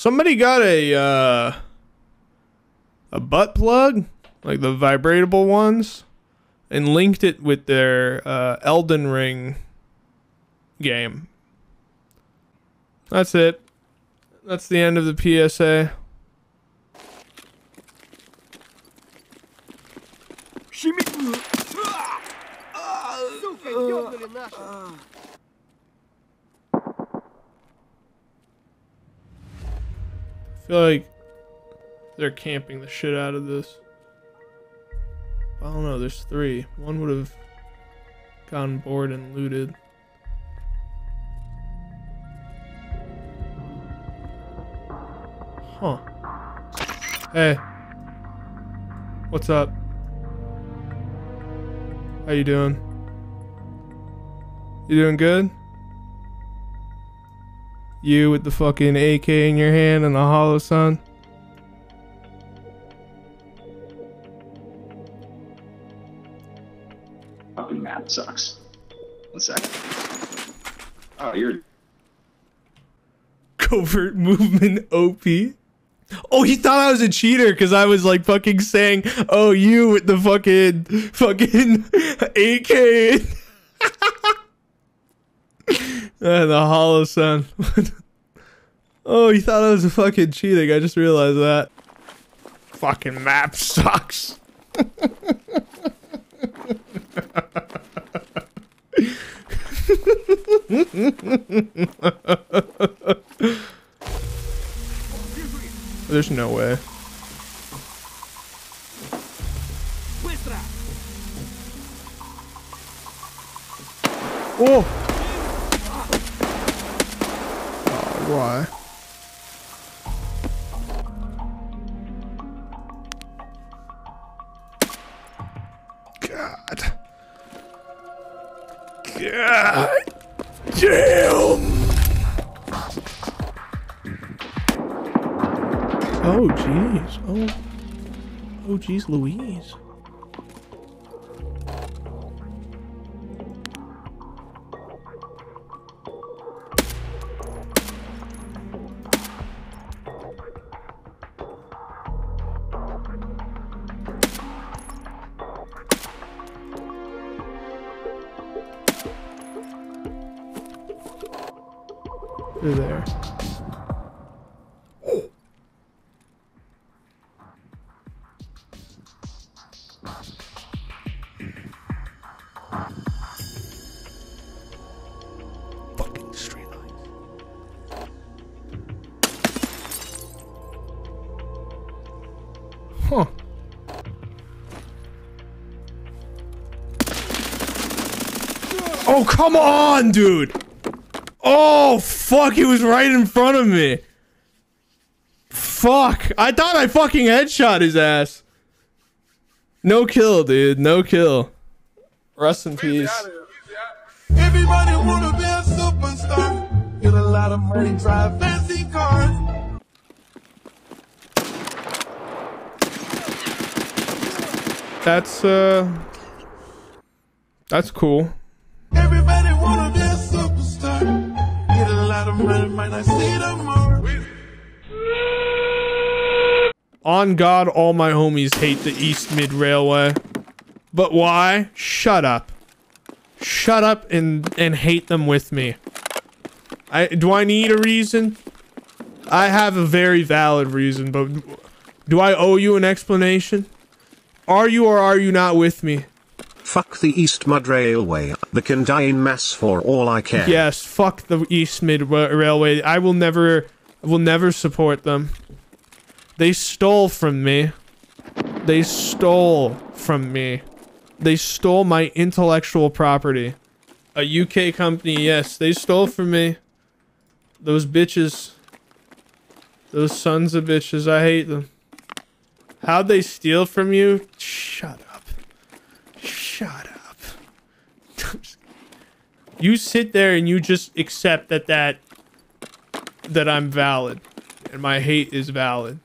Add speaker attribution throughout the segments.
Speaker 1: Somebody got a uh, a butt plug, like the vibratable ones, and linked it with their uh, Elden Ring game. That's it. That's the end of the PSA. I feel like they're camping the shit out of this. I don't know, there's three. One would have gone bored and looted. Huh. Hey. What's up? How you doing? You doing good? You with the fucking AK in your hand and the Holosun?
Speaker 2: Fucking map sucks. One second. Oh, you're
Speaker 1: Covert movement OP. Oh, he thought I was a cheater because I was like fucking saying, "Oh, you with the fucking fucking AK." Uh, the Holosun. oh, you thought I was fucking cheating. I just realized that. Fucking map sucks. There's no way. Oh! Oh, why? God. God. Damn. Oh, jeez. Oh. Oh, jeez, Louise. There. Fucking streetlights. Huh. Oh, come on, dude. Oh, fuck, he was right in front of me. Fuck. I thought I fucking headshot his ass. No kill, dude. No kill. Rest in peace.
Speaker 3: Everybody wanna be a superstar. Get a lot of money, drive fancy cars.
Speaker 1: That's, uh... That's cool.
Speaker 3: See.
Speaker 1: On God, all my homies hate the East Mid Railway. But why? Shut up. Shut up and and hate them with me. I do I need a reason? I have a very valid reason, but do I owe you an explanation? Are you or are you not with me?
Speaker 4: Fuck the East Mud Railway, the in mass for all I care.
Speaker 1: Yes, fuck the East Mid Railway. I will never, will never support them. They stole from me. They stole from me. They stole my intellectual property. A UK company, yes, they stole from me. Those bitches. Those sons of bitches, I hate them. How'd they steal from you? Shut up. You sit there and you just accept that that that I'm valid and my hate is valid.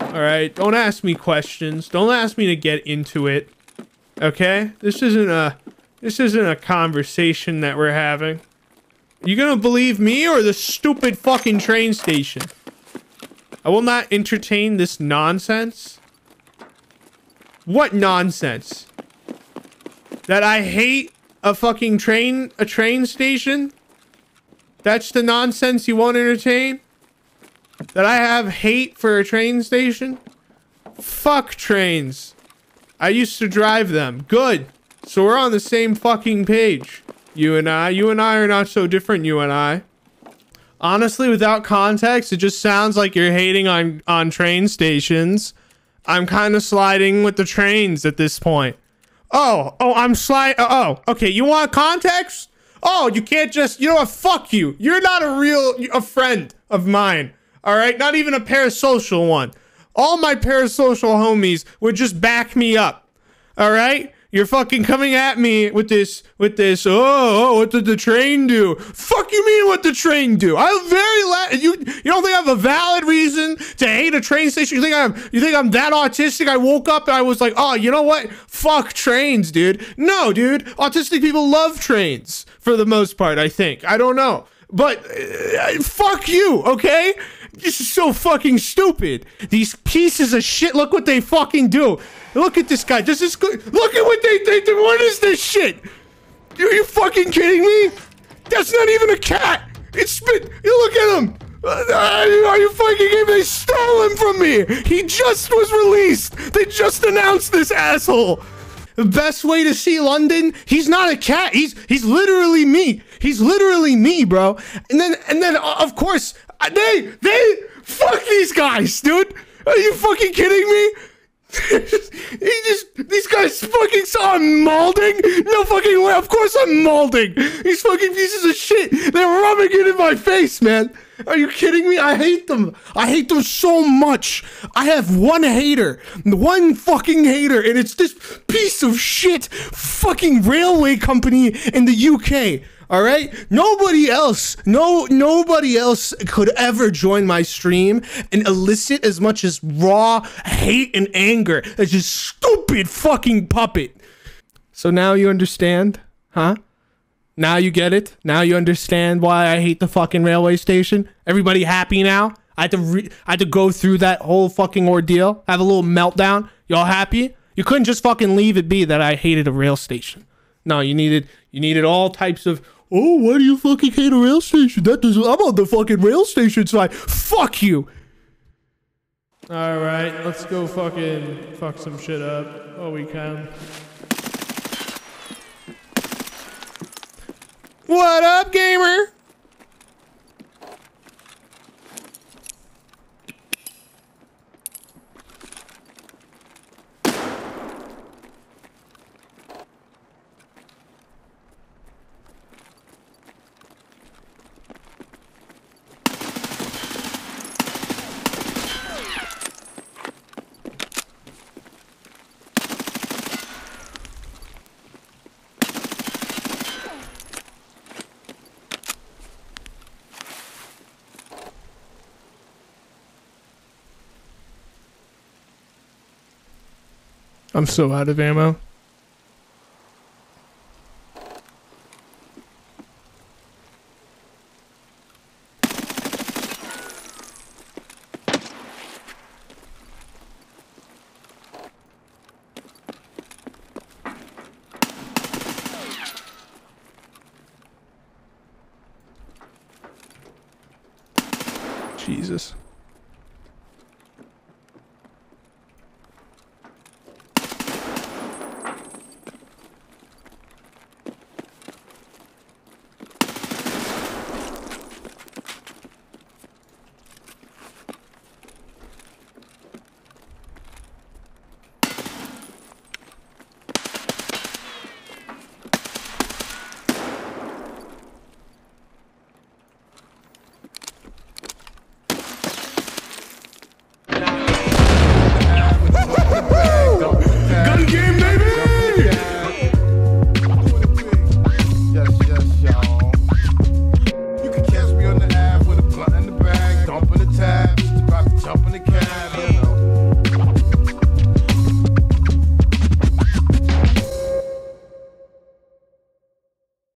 Speaker 1: All right, don't ask me questions. Don't ask me to get into it. Okay? This isn't a this isn't a conversation that we're having. You to believe me or the stupid fucking train station? I will not entertain this nonsense. What nonsense? That I hate a fucking train, a train station? That's the nonsense you won't entertain? That I have hate for a train station? Fuck trains. I used to drive them. Good. So we're on the same fucking page. You and I. You and I are not so different, you and I. Honestly, without context, it just sounds like you're hating on, on train stations. I'm kind of sliding with the trains at this point. Oh, oh, I'm slide. Uh, oh, okay. You want context? Oh, you can't just. You know what? Fuck you. You're not a real a friend of mine. All right, not even a parasocial one. All my parasocial homies would just back me up. All right. You're fucking coming at me with this, with this. Oh, oh, what did the train do? Fuck you mean what the train do? I'm very la- you. You don't think I have a valid reason to hate a train station? You think I'm? You think I'm that autistic? I woke up and I was like, oh, you know what? Fuck trains, dude. No, dude. Autistic people love trains for the most part. I think. I don't know, but uh, fuck you. Okay. This is so fucking stupid. These pieces of shit. Look what they fucking do. Look at this guy. This is good. Look at what they did. What is this shit? Are you fucking kidding me? That's not even a cat. It's. You look at him. Uh, Are you fucking kidding? They stole him from me. He just was released. They just announced this asshole. The best way to see London, he's not a cat. He's he's literally me. He's literally me, bro. And then and then uh, of course uh, they they fuck these guys, dude. Are you fucking kidding me? he just these guys fucking saw I'm molding. No fucking way. Of course I'm molding. These fucking pieces of shit. They're rubbing it in my face, man. Are you kidding me? I hate them. I hate them so much. I have one hater, one fucking hater, and it's this piece of shit fucking railway company in the UK. All right? Nobody else, no nobody else could ever join my stream and elicit as much as raw hate and anger as this stupid fucking puppet. So now you understand, huh? Now you get it. Now you understand why I hate the fucking railway station. Everybody happy now? I had to re- I had to go through that whole fucking ordeal. Have a little meltdown. Y'all happy? You couldn't just fucking leave it be that I hated a rail station. No, you needed you needed all types of Oh, why do you fucking hate a rail station? That doesn't I'm on the fucking rail station side. Fuck you. All right, let's go fucking fuck some shit up. Oh, we can. What up, gamer? I'm so out of ammo. Jesus.